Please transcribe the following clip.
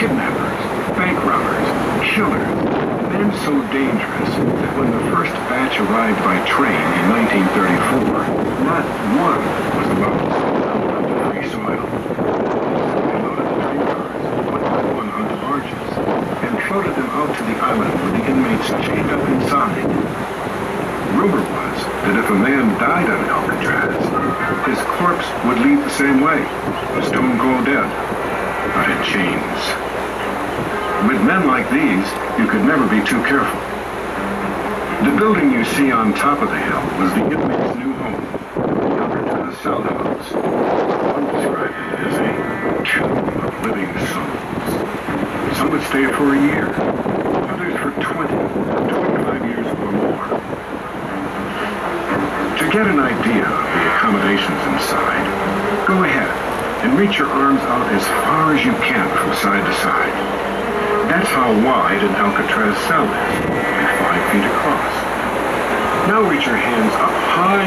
kidnappers, bank robbers, killers. Men so dangerous that when the first batch arrived by train in 1934, not one was allowed to the train cars, and floated them out to the island with the inmates chained up inside. Rumor was that if a man died on Alcatraz, his corpse would leave the same way, a stone cold dead, not in chains. With men like these, you could never be too careful. The building you see on top of the hill was the inmate's new home, the Alcatraz Cell House. One described it as a tomb of living souls. Some would stay for a year, others for 20, 25 years or more. To get an idea of the accommodations inside, go ahead and reach your arms out as far as you can from side to side. That's how wide an Alcatraz cell is, 5 feet across. Now reach your hands up high